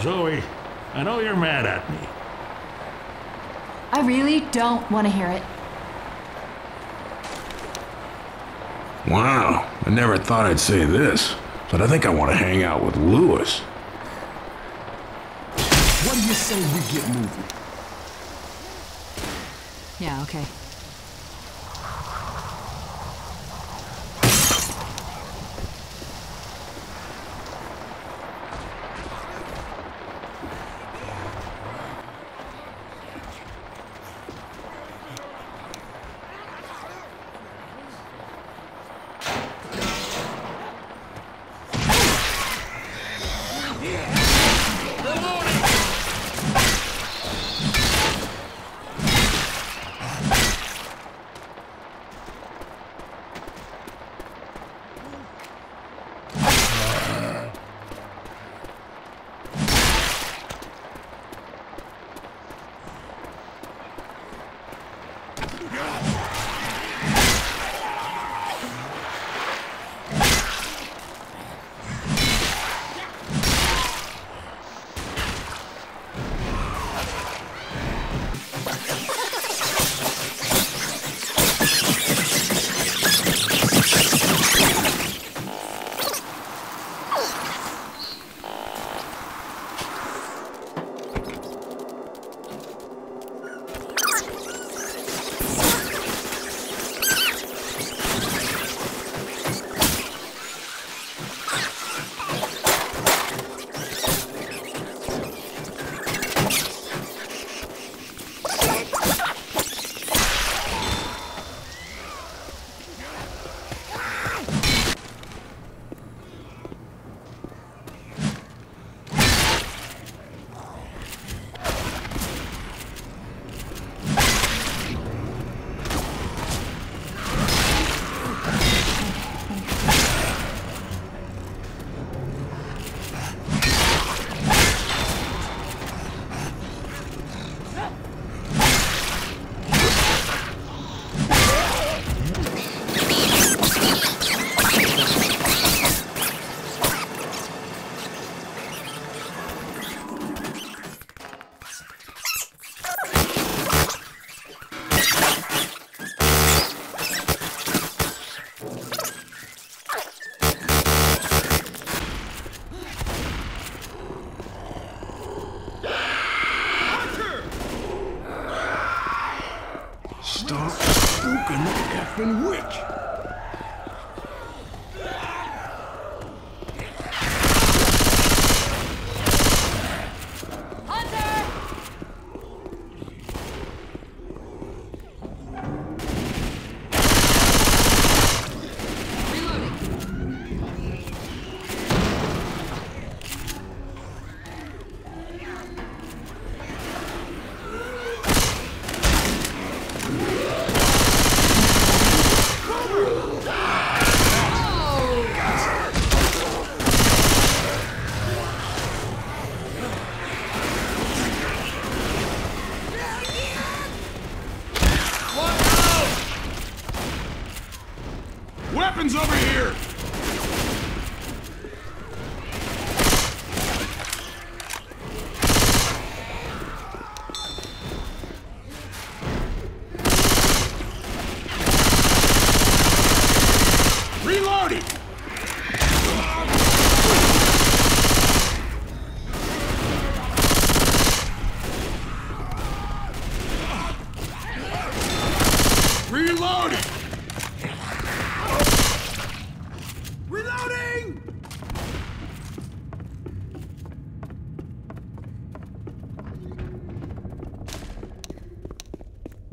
Zoey, I know you're mad at me. I really don't want to hear it. Wow, I never thought I'd say this, but I think I want to hang out with Louis. What do you say we get moving? Yeah, okay.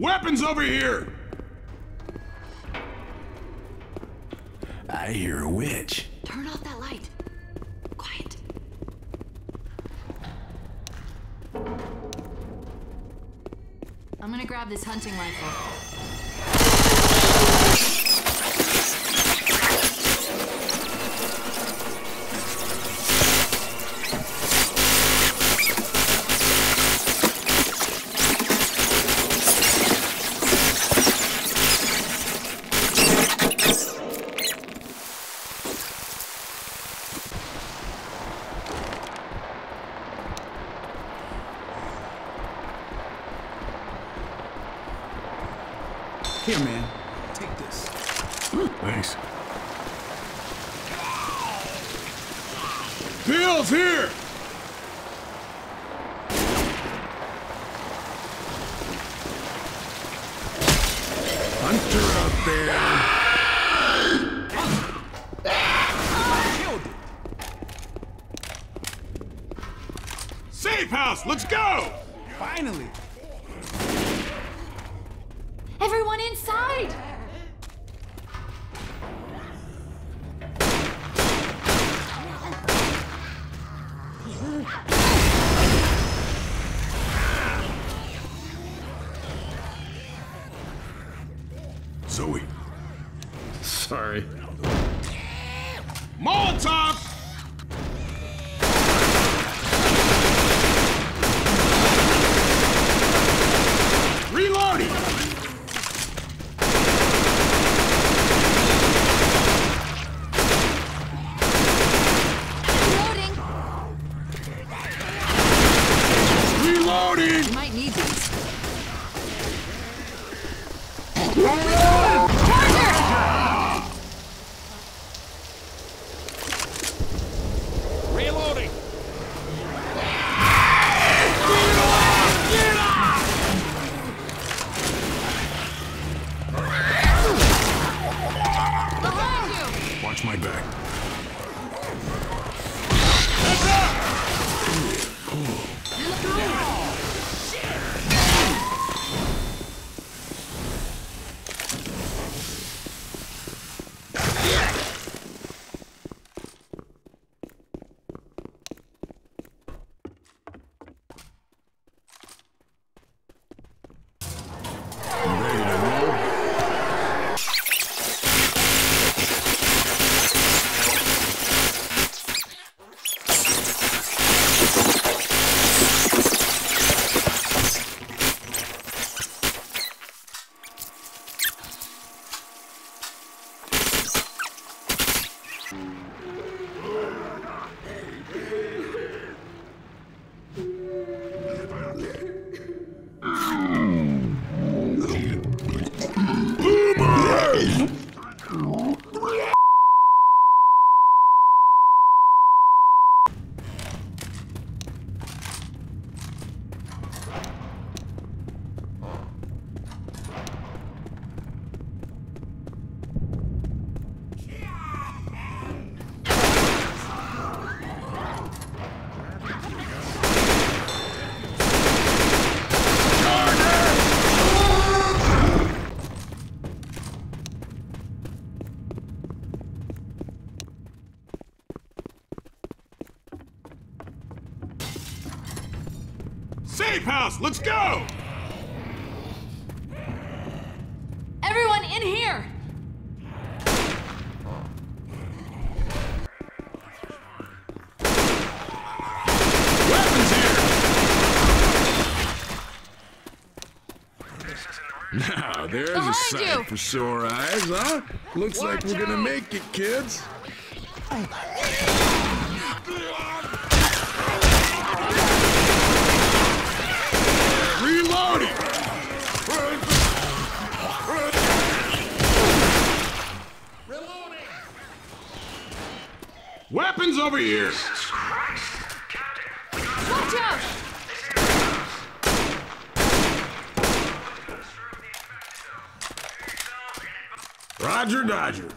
Weapons over here! I hear a witch. Turn off that light. Quiet. I'm gonna grab this hunting rifle. Here, man. Take this. Thanks. Bill's here! Hunter out there! Safe house, let's go! Finally! House, let's go! Everyone in here! Weapons here! Now, there's a sight you. for sore eyes, huh? Looks like we're gonna make it, kids. Oh Reloading! Weapons over here! Watch out! Roger, Dodger.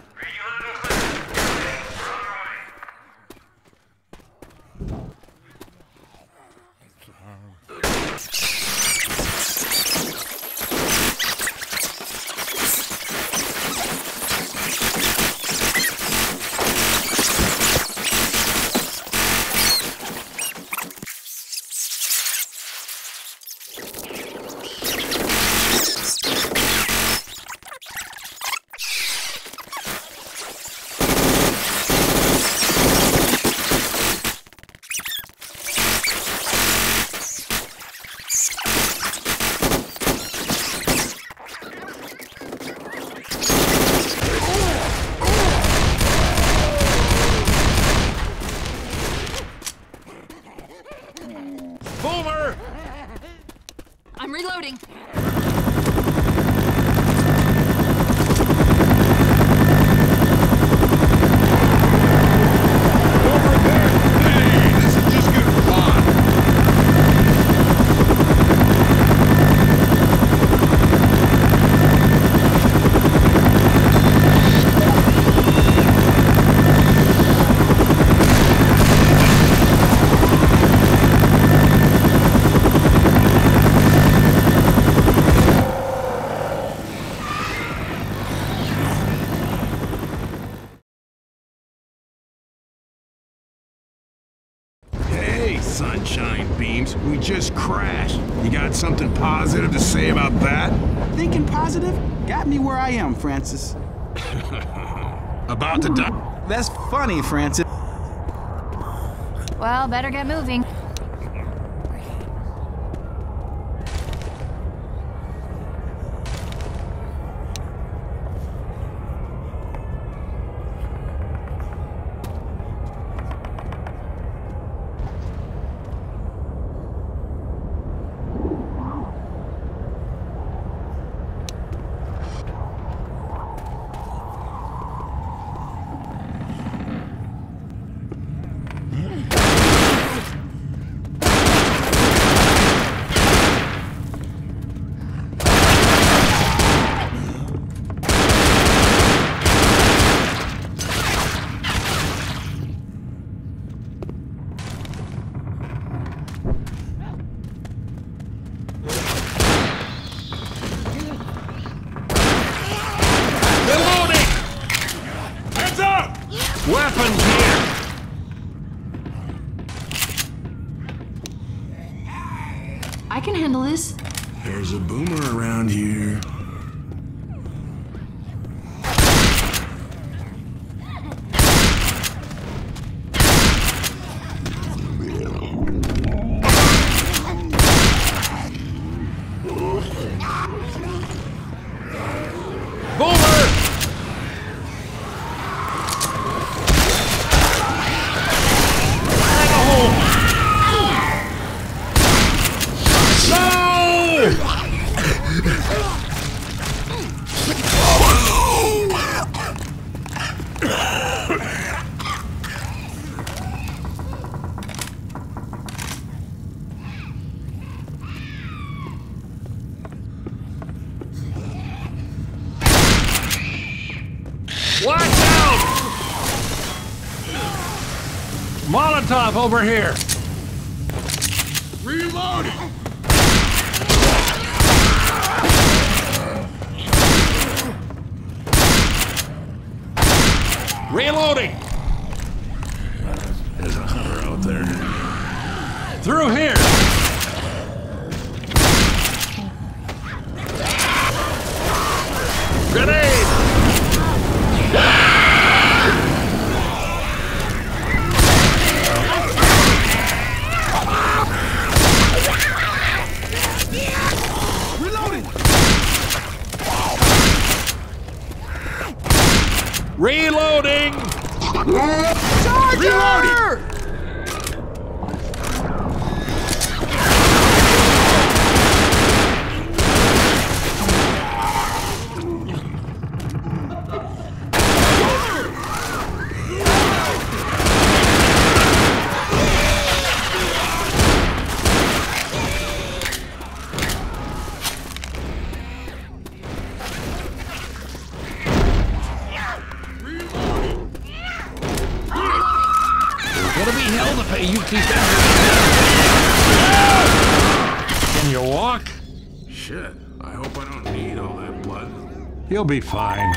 Just crashed. You got something positive to say about that? Thinking positive got me where I am, Francis. About to die? That's funny, Francis. Well, better get moving. Over here! Reloading! Reloading! There's a hunter out there. Through here! Gonna be hell to pay you keep that. Can you walk? Shit. I hope I don't need all that blood. You'll be fine.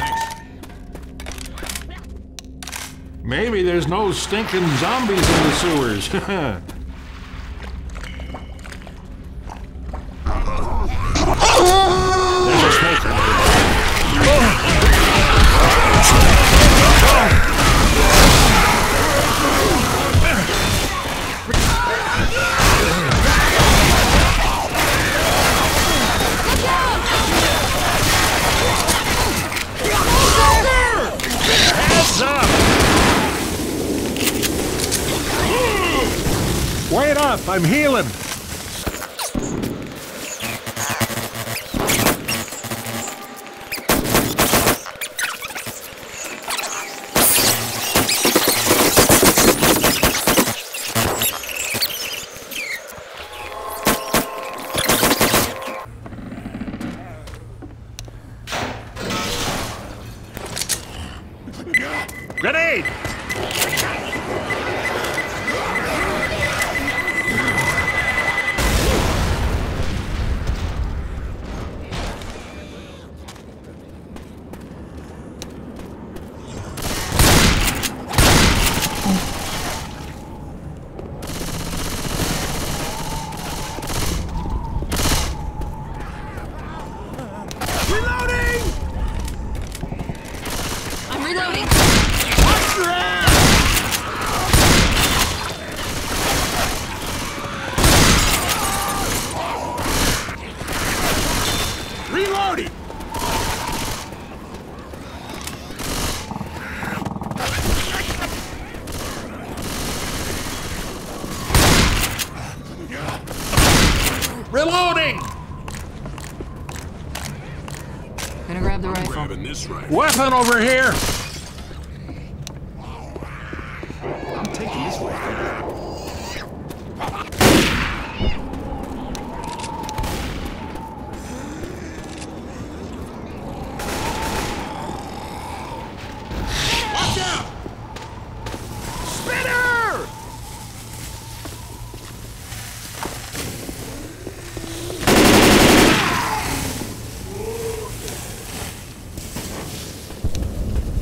Maybe there's no stinking zombies in the sewers. I'm healing.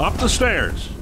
Up the stairs.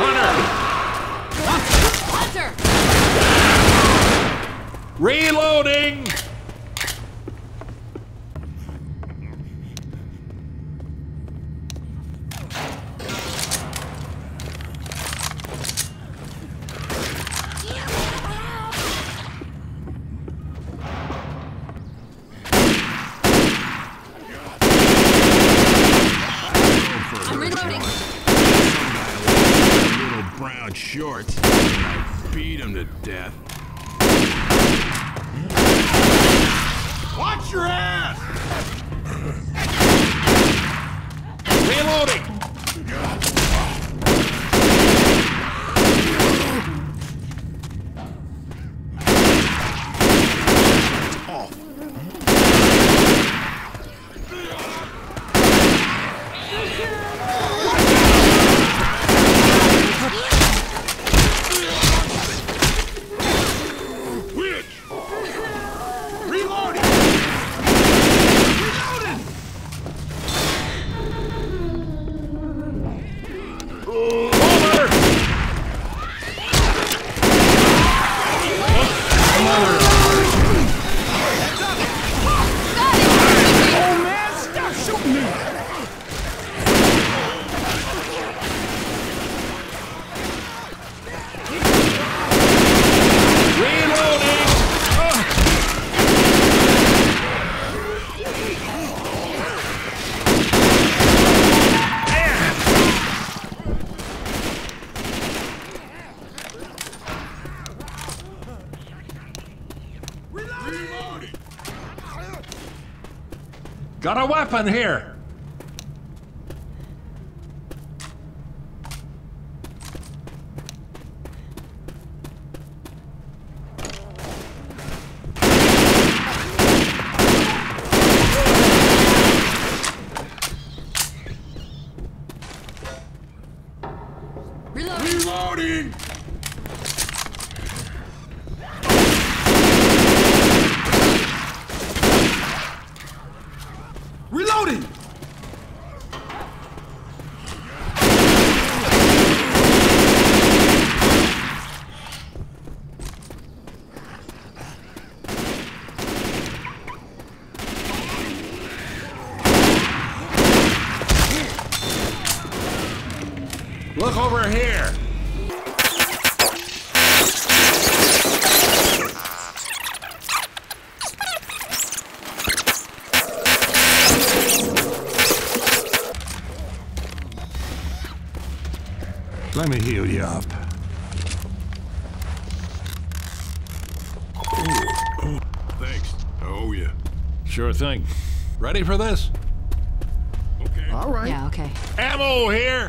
Hunter! Hunter! Reloading! I'm reloading. Little brown shorts. And I beat him to death. Watch your ass! Reloading! Which? Reloading! Reloading! Over! Got a weapon here. Reload. Reloading! Reloading! Look over here. Let me heal you up. Thanks. Oh, yeah. Sure thing. Ready for this? Okay. All right. Yeah, okay. Ammo here.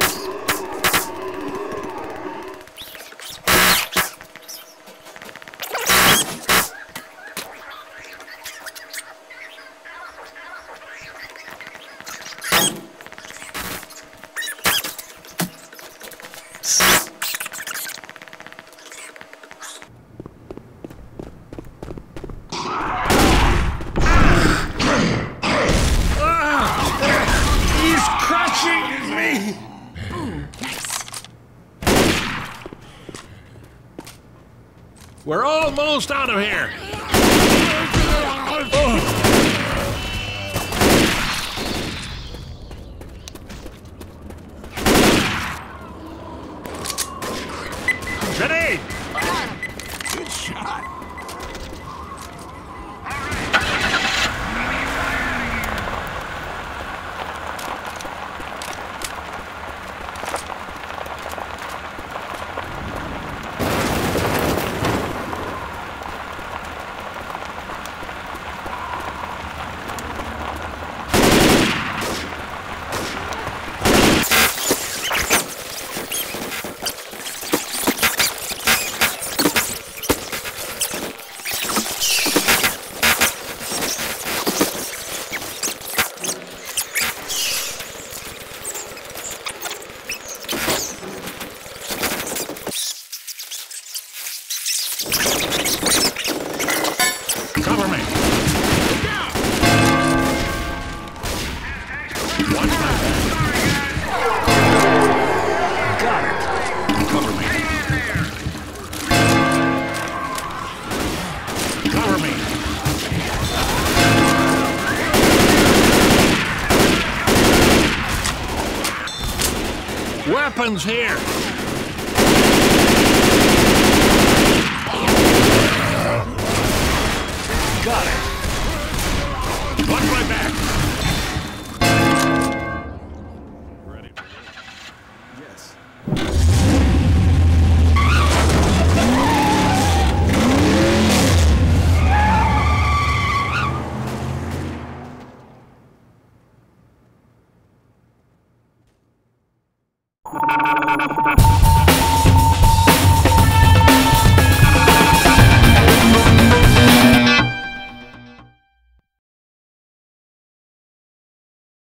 almost out of here. Weapons here.